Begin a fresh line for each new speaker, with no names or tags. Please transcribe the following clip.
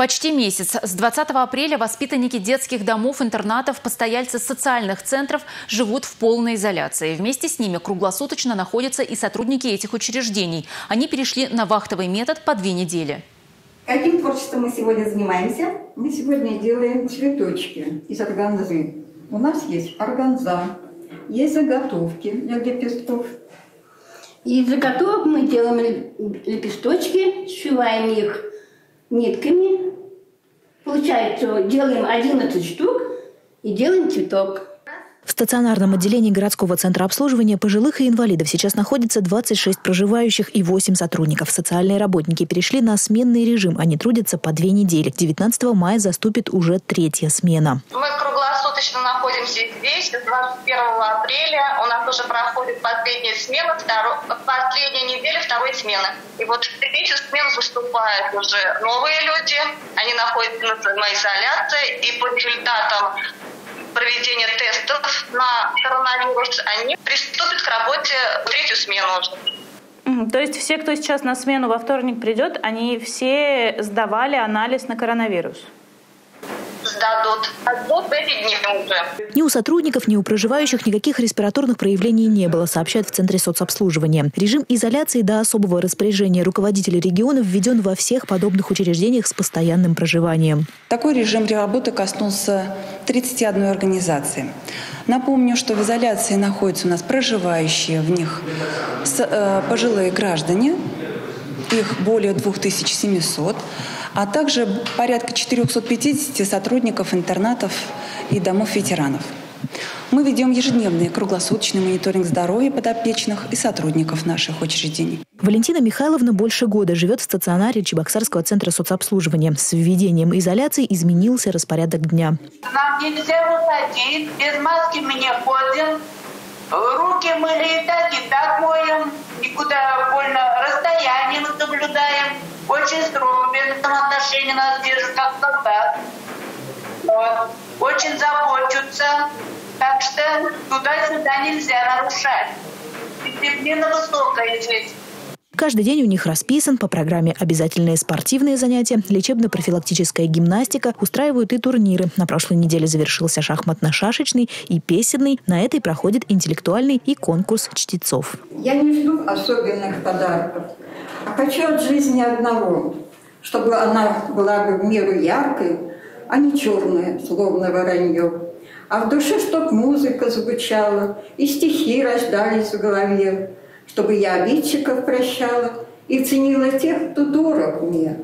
Почти месяц. С 20 апреля воспитанники детских домов, интернатов, постояльцы социальных центров живут в полной изоляции. Вместе с ними круглосуточно находятся и сотрудники этих учреждений. Они перешли на вахтовый метод по две недели.
Каким творчеством мы сегодня занимаемся? Мы сегодня делаем цветочки из органзы. У нас есть органза, есть заготовки для лепестков.
Из заготовок мы делаем лепесточки, сшиваем их нитками. Получается, делаем 11 штук и делаем цветок.
В стационарном отделении городского центра обслуживания пожилых и инвалидов сейчас находится 26 проживающих и 8 сотрудников. Социальные работники перешли на сменный режим. Они трудятся по две недели. 19 мая заступит уже третья смена.
Мы круглосуточно находимся здесь. С 21 апреля у нас уже проходит последняя смена, второй, последняя неделя второй смены. И вот в третью смену заступают уже новые люди. Они находятся на самоизоляции. И по результатам проведения тестов на коронавирус, они приступят к работе в третью смену уже.
То есть все, кто сейчас на смену во вторник придет, они все сдавали анализ на коронавирус?
Сдадут. В эти дни уже.
Ни у сотрудников, ни у проживающих никаких респираторных проявлений не было, сообщают в Центре соцобслуживания. Режим изоляции до особого распоряжения руководителей регионов введен во всех подобных учреждениях с постоянным проживанием.
Такой режим работы коснулся 31 организации. Напомню, что в изоляции находятся у нас проживающие в них э, пожилые граждане, их более 2700, а также порядка 450 сотрудников интернатов и домов ветеранов. Мы ведем ежедневный круглосуточный мониторинг здоровья подопечных и сотрудников наших учреждений.
Валентина Михайловна больше года живет в стационаре Чебоксарского центра соцобслуживания. С введением изоляции изменился распорядок дня.
Нам нельзя выходить, без маски мы не ходим, руки мыли и так, Очень строго в этом отношении нас держат как солдат. Вот. Очень заботятся. Так что туда-сюда нельзя нарушать. Дисциплина высокая здесь.
Каждый день у них расписан по программе обязательные спортивные занятия, лечебно-профилактическая гимнастика, устраивают и турниры. На прошлой неделе завершился шахматно-шашечный и песенный. На этой проходит интеллектуальный и конкурс чтецов.
Я не жду особенных подарков, хочу от жизни одного, чтобы она была бы в меру яркой, а не черная, словно воронье. А в душе, чтоб музыка звучала, и стихи рождались в голове, чтобы я обидчиков прощала и ценила тех, кто дорог мне.